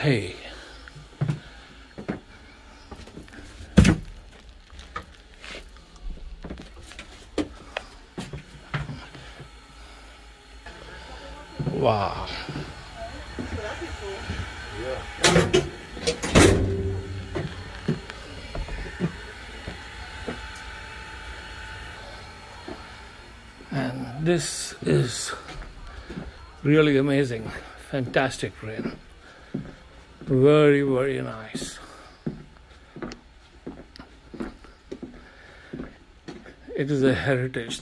Hey. Wow. And this is really amazing. Fantastic rain. Very, very nice. It is a heritage